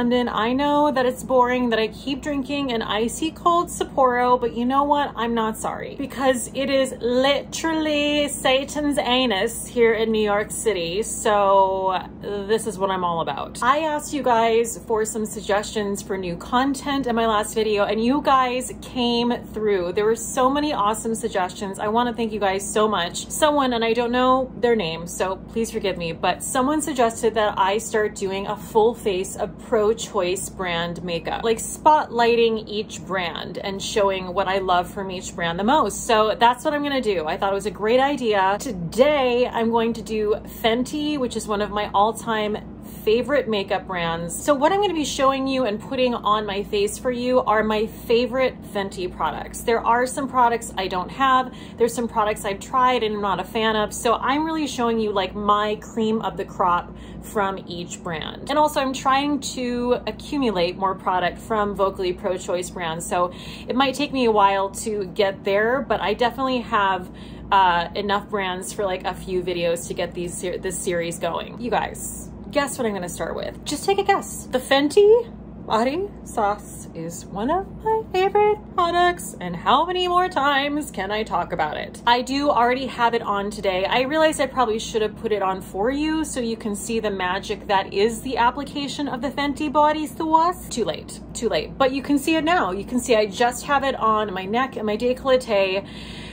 London. I know that it's boring that I keep drinking an icy cold Sapporo, but you know what? I'm not sorry because it is literally Satan's anus here in New York City. So this is what I'm all about. I asked you guys for some suggestions for new content in my last video and you guys came through. There were so many awesome suggestions. I want to thank you guys so much. Someone, and I don't know their name, so please forgive me, but someone suggested that I start doing a full face of pro-choice brand makeup, like spotlighting each brand and showing what I love from each brand the most. So that's what I'm gonna do. I thought it was a great idea. Today, I'm going to do Fenty, which is one of my all-time favorite makeup brands. So what I'm going to be showing you and putting on my face for you are my favorite Fenty products. There are some products I don't have. There's some products I've tried and I'm not a fan of. So I'm really showing you like my cream of the crop from each brand. And also I'm trying to accumulate more product from Vocally Pro Choice brands. So it might take me a while to get there, but I definitely have uh, enough brands for like a few videos to get these this series going. You guys, guess what I'm gonna start with? Just take a guess. The Fenty body sauce is one of my favorite products and how many more times can I talk about it? I do already have it on today. I realized I probably should have put it on for you so you can see the magic that is the application of the Fenty body sauce. Too late, too late. But you can see it now. You can see I just have it on my neck and my décolleté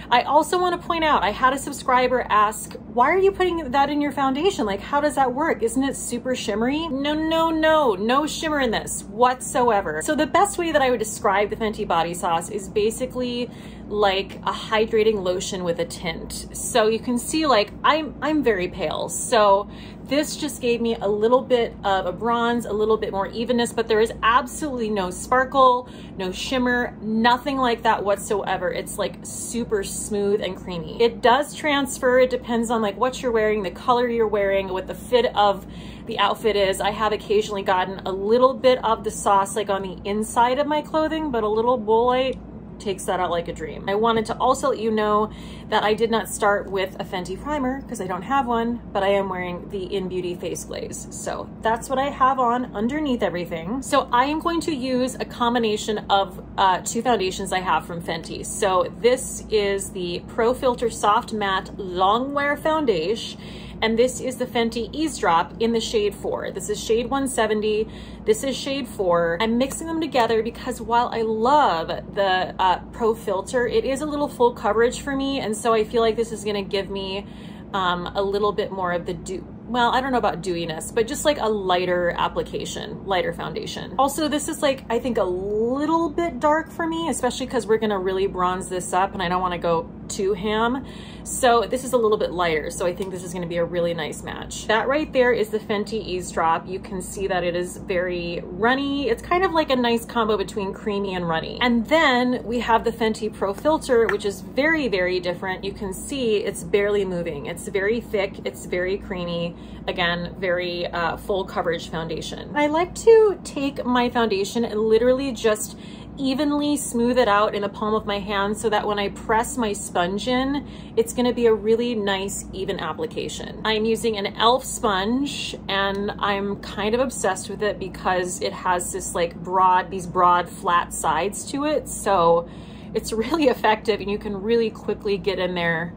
I also want to point out, I had a subscriber ask, why are you putting that in your foundation? Like, how does that work? Isn't it super shimmery? No, no, no, no shimmer in this whatsoever. So the best way that I would describe the Fenty body sauce is basically like a hydrating lotion with a tint. So you can see like I'm, I'm very pale. So this just gave me a little bit of a bronze, a little bit more evenness, but there is absolutely no sparkle, no shimmer, nothing like that whatsoever. It's like super smooth and creamy. It does transfer. It depends on like what you're wearing, the color you're wearing, what the fit of the outfit is. I have occasionally gotten a little bit of the sauce like on the inside of my clothing, but a little bolite takes that out like a dream. I wanted to also let you know that I did not start with a Fenty primer because I don't have one, but I am wearing the In Beauty Face Glaze. So that's what I have on underneath everything. So I am going to use a combination of uh, two foundations I have from Fenty. So this is the Pro Filt'r Soft Matte Longwear Foundation and this is the Fenty Eaze Drop in the shade 4. This is shade 170, this is shade 4. I'm mixing them together because while I love the uh, Pro Filt'r, it is a little full coverage for me, and so I feel like this is gonna give me um, a little bit more of the dew well, I don't know about dewiness, but just like a lighter application, lighter foundation. Also, this is like, I think a little bit dark for me, especially because we're gonna really bronze this up and I don't wanna go too ham. So this is a little bit lighter. So I think this is gonna be a really nice match. That right there is the Fenty Eaze Drop. You can see that it is very runny. It's kind of like a nice combo between creamy and runny. And then we have the Fenty Pro Filt'r, which is very, very different. You can see it's barely moving. It's very thick, it's very creamy. Again, very uh, full coverage foundation. I like to take my foundation and literally just evenly smooth it out in the palm of my hand so that when I press my sponge in, it's gonna be a really nice even application. I'm using an e.l.f. sponge and I'm kind of obsessed with it because it has this like broad, these broad flat sides to it. So it's really effective and you can really quickly get in there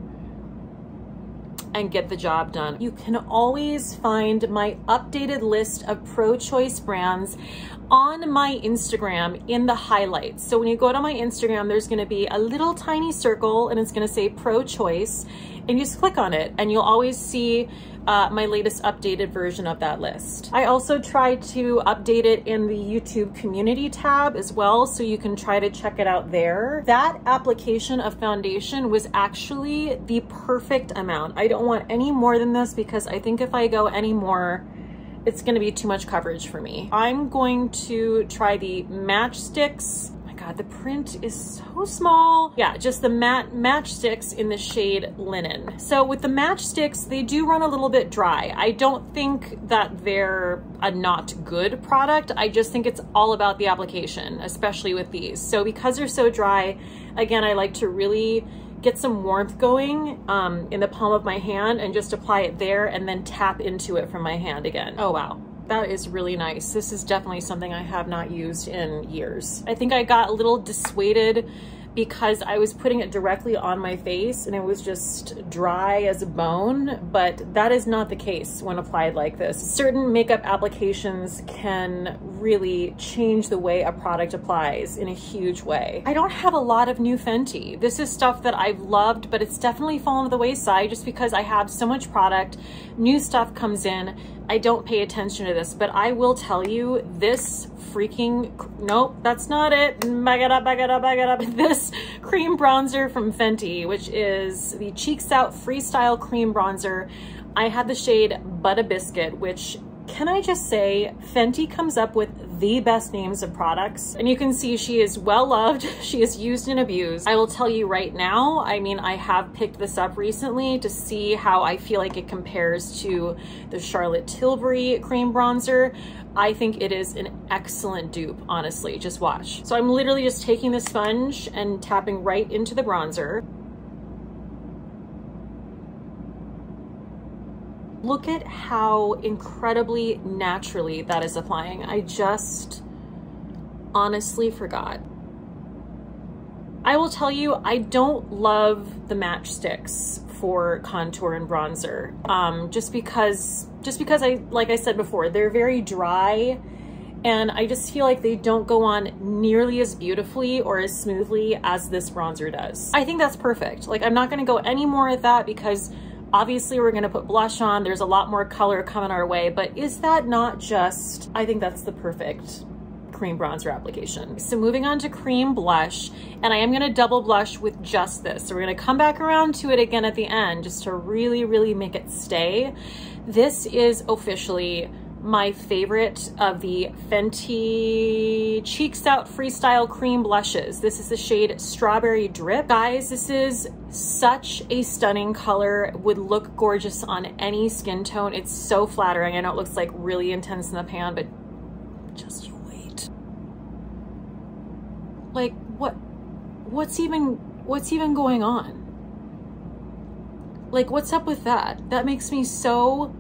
and get the job done. You can always find my updated list of pro-choice brands on my Instagram in the highlights. So when you go to my Instagram, there's gonna be a little tiny circle and it's gonna say pro-choice and you just click on it and you'll always see uh, my latest updated version of that list. I also try to update it in the YouTube community tab as well, so you can try to check it out there. That application of foundation was actually the perfect amount. I don't want any more than this because I think if I go any more, it's gonna be too much coverage for me. I'm going to try the Matchstix The print is so small. Yeah, just the matte Matchstix in the shade Linen. So with the Matchstix, they do run a little bit dry. I don't think that they're a not good product. I just think it's all about the application, especially with these. So because they're so dry, again, I like to really get some warmth going um, in the palm of my hand and just apply it there and then tap into it from my hand again. Oh, wow that is really nice. This is definitely something I have not used in years. I think I got a little dissuaded because I was putting it directly on my face and it was just dry as a bone, but that is not the case when applied like this. Certain makeup applications can really change the way a product applies in a huge way. I don't have a lot of new Fenty. This is stuff that I've loved, but it's definitely fallen to the wayside just because I have so much product, new stuff comes in, I don't pay attention to this, but I will tell you this freaking, nope, that's not it. Back it up, back it up, back it up. This cream bronzer from Fenty, which is the Cheeks Out Freestyle Cream Bronzer. I had the shade Butta Biscuit, which can I just say, Fenty comes up with the best names of products. And you can see she is well loved. She is used and abused. I will tell you right now, I mean, I have picked this up recently to see how I feel like it compares to the Charlotte Tilbury cream bronzer. I think it is an excellent dupe, honestly, just watch. So I'm literally just taking the sponge and tapping right into the bronzer. Look at how incredibly naturally that is applying. I just honestly forgot. I will tell you, I don't love the Matchstix for contour and bronzer. Um, just because, just because I, like I said before, they're very dry and I just feel like they don't go on nearly as beautifully or as smoothly as this bronzer does. I think that's perfect. Like I'm not gonna go any more at that because Obviously, we're gonna put blush on. There's a lot more color coming our way, but is that not just, I think that's the perfect cream bronzer application. So moving on to cream blush, and I am gonna double blush with just this. So we're gonna come back around to it again at the end just to really, really make it stay. This is officially my favorite of the Fenty Cheeks Out Freestyle Cream Blushes. This is the shade Strawberry Drip. Guys, this is such a stunning color, would look gorgeous on any skin tone. It's so flattering. I know it looks like really intense in the pan, but just wait. Like what, what's even, what's even going on? Like what's up with that? That makes me so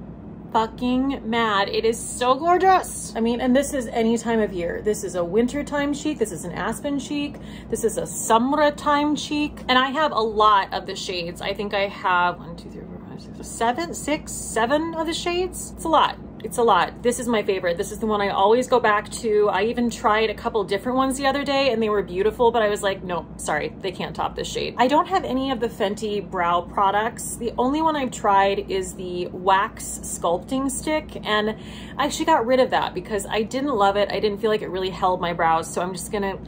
fucking mad. It is so gorgeous. I mean, and this is any time of year. This is a wintertime cheek. This is an aspen cheek. This is a summertime cheek. And I have a lot of the shades. I think I have one, two, three, four, five, six, seven, six, seven of the shades. It's a lot it's a lot. This is my favorite. This is the one I always go back to. I even tried a couple different ones the other day and they were beautiful, but I was like, no, sorry, they can't top this shade. I don't have any of the Fenty brow products. The only one I've tried is the wax sculpting stick and I actually got rid of that because I didn't love it. I didn't feel like it really held my brows. So I'm just gonna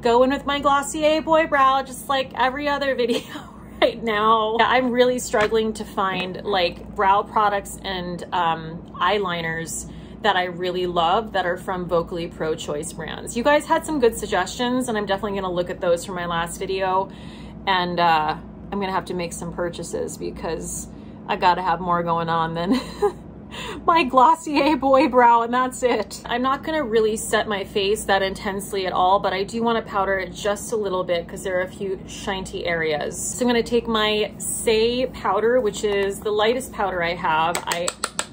go in with my Glossier Boy Brow just like every other video right now. I'm really struggling to find like brow products and um, eyeliners that I really love that are from vocally pro-choice brands. You guys had some good suggestions and I'm definitely gonna look at those from my last video and uh, I'm gonna have to make some purchases because I gotta have more going on than my Glossier boy brow and that's it. I'm not gonna really set my face that intensely at all, but I do wanna powder it just a little bit because there are a few shiny areas. So I'm gonna take my Saie powder, which is the lightest powder I have. I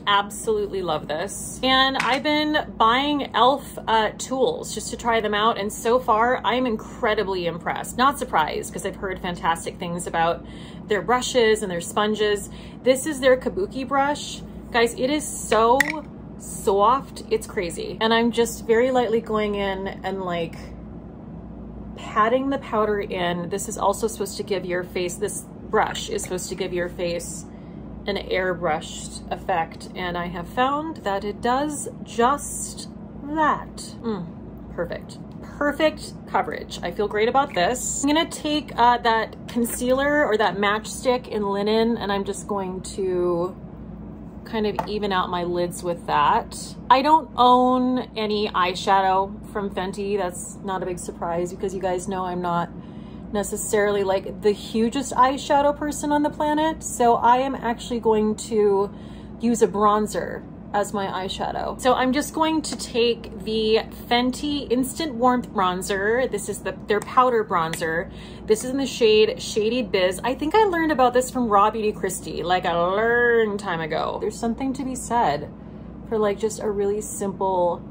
absolutely love this. And I've been buying e.l.f. Uh, tools just to try them out. And so far, I'm incredibly impressed. Not surprised because I've heard fantastic things about their brushes and their sponges. This is their Kabuki brush. Guys, it is so soft. It's crazy. And I'm just very lightly going in and like patting the powder in. This is also supposed to give your face, this brush is supposed to give your face an airbrushed effect. And I have found that it does just that. Mm, perfect perfect coverage. I feel great about this. I'm gonna take uh, that concealer or that matchstick in linen and I'm just going to kind of even out my lids with that. I don't own any eyeshadow from Fenty. That's not a big surprise because you guys know I'm not necessarily like the hugest eyeshadow person on the planet. So I am actually going to use a bronzer as my eyeshadow. So I'm just going to take the Fenty Instant Warmth Bronzer. This is the their powder bronzer. This is in the shade Shady Biz. I think I learned about this from Raw Beauty Kristi, like a long time ago. There's something to be said for like just a really simple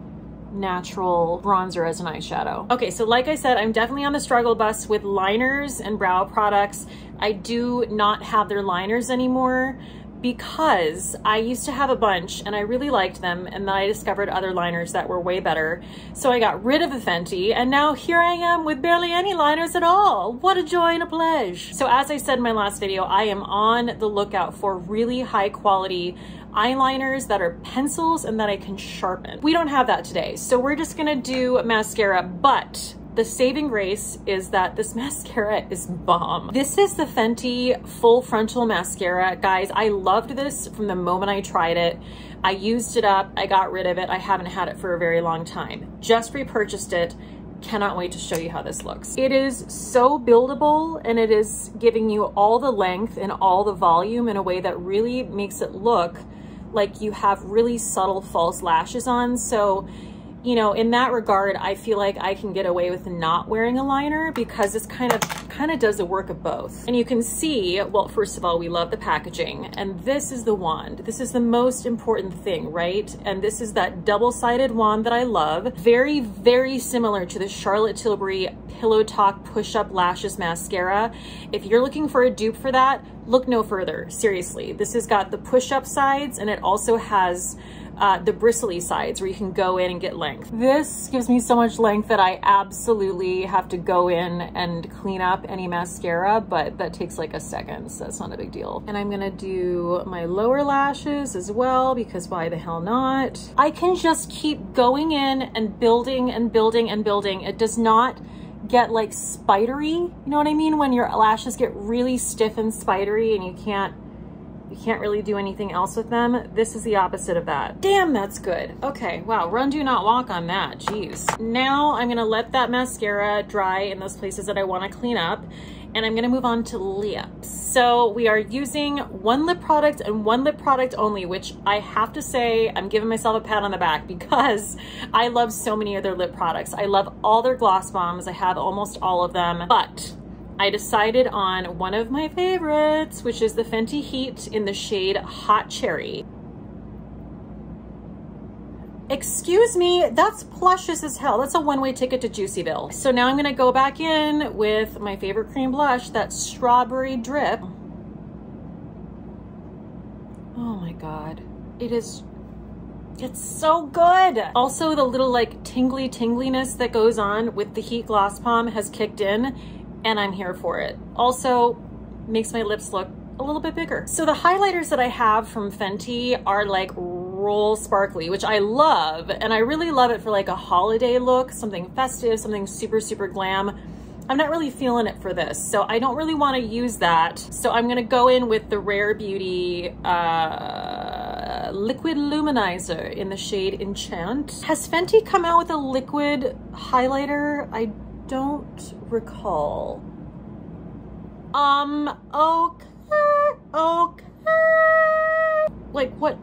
natural bronzer as an eyeshadow. Okay, so like I said, I'm definitely on the struggle bus with liners and brow products. I do not have their liners anymore because I used to have a bunch and I really liked them and then I discovered other liners that were way better. So I got rid of the Fenty and now here I am with barely any liners at all. What a joy and a pleasure. So as I said in my last video, I am on the lookout for really high quality eyeliners that are pencils and that I can sharpen. We don't have that today, so we're just gonna do mascara, but the saving grace is that this mascara is bomb. This is the Fenty Full Frontal Mascara. Guys, I loved this from the moment I tried it. I used it up, I got rid of it. I haven't had it for a very long time. Just repurchased it cannot wait to show you how this looks. It is so buildable and it is giving you all the length and all the volume in a way that really makes it look like you have really subtle false lashes on. So you know, in that regard, I feel like I can get away with not wearing a liner because this kind of kind of does the work of both. And you can see, well, first of all, we love the packaging and this is the wand. This is the most important thing, right? And this is that double-sided wand that I love. Very, very similar to the Charlotte Tilbury Pillow Talk Push-Up Lashes Mascara. If you're looking for a dupe for that, look no further, seriously. This has got the push-up sides and it also has uh, the bristly sides where you can go in and get length. This gives me so much length that I absolutely have to go in and clean up any mascara, but that takes like a second, so that's not a big deal. And I'm gonna do my lower lashes as well, because why the hell not? I can just keep going in and building and building and building. It does not get like spidery, you know what I mean? When your lashes get really stiff and spidery and you can't you can't really do anything else with them. This is the opposite of that. Damn, that's good. Okay, wow, run, do not walk on that, jeez. Now I'm gonna let that mascara dry in those places that I wanna clean up and I'm gonna move on to lips. So we are using one lip product and one lip product only, which I have to say, I'm giving myself a pat on the back because I love so many of their lip products. I love all their gloss bombs. I have almost all of them, but I decided on one of my favorites, which is the Fenty Heat in the shade Hot Cherry. Excuse me, that's plushes as hell. That's a one-way ticket to Juicyville. So now I'm gonna go back in with my favorite cream blush, that Strawberry Drip. Oh my God, it is it's so good. Also, the little like tingly tingliness that goes on with the Heat Gloss Bomb has kicked in and I'm here for it. Also makes my lips look a little bit bigger. So the highlighters that I have from Fenty are like roll sparkly, which I love. And I really love it for like a holiday look, something festive, something super, super glam. I'm not really feeling it for this, so I don't really want to use that. So I'm gonna go in with the Rare Beauty uh, Liquid Luminizer in the shade Enchant. Has Fenty come out with a liquid highlighter? I don't recall. Um, okay, okay. Like what?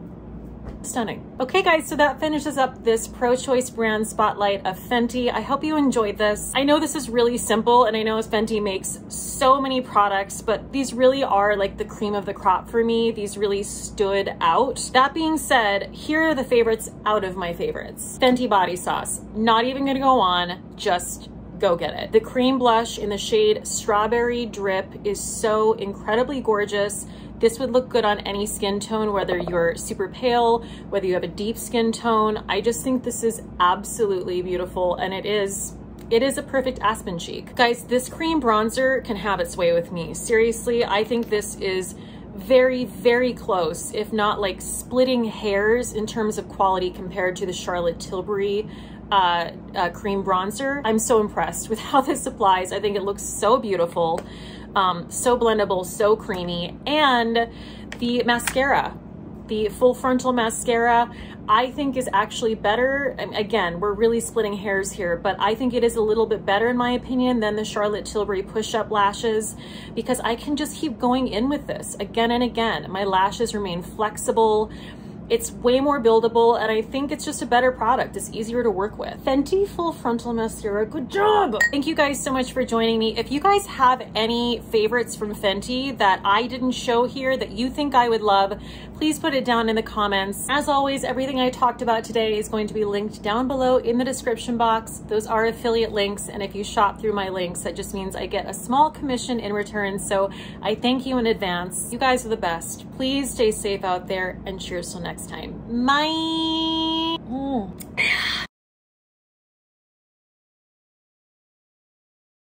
Stunning. Okay guys, so that finishes up this Pro Choice brand spotlight of Fenty. I hope you enjoyed this. I know this is really simple and I know Fenty makes so many products, but these really are like the cream of the crop for me. These really stood out. That being said, here are the favorites out of my favorites. Fenty Body Sauce. Not even gonna go on, just go get it. The cream blush in the shade Strawberry Drip is so incredibly gorgeous. This would look good on any skin tone, whether you're super pale, whether you have a deep skin tone. I just think this is absolutely beautiful and it is it is a perfect aspen cheek. Guys, this cream bronzer can have its way with me. Seriously, I think this is very, very close, if not like splitting hairs in terms of quality compared to the Charlotte Tilbury uh, uh, cream bronzer. I'm so impressed with how this applies. I think it looks so beautiful, um, so blendable, so creamy. And the mascara, the full frontal mascara, I think is actually better. Again, we're really splitting hairs here, but I think it is a little bit better in my opinion than the Charlotte Tilbury push-up lashes because I can just keep going in with this again and again. My lashes remain flexible. It's way more buildable and I think it's just a better product. It's easier to work with. Fenty Full Frontal Mascara, good job! Thank you guys so much for joining me. If you guys have any favorites from Fenty that I didn't show here that you think I would love, please put it down in the comments. As always, everything I talked about today is going to be linked down below in the description box. Those are affiliate links and if you shop through my links, that just means I get a small commission in return. So I thank you in advance. You guys are the best. Please stay safe out there and cheers till next time. Bye. Mm.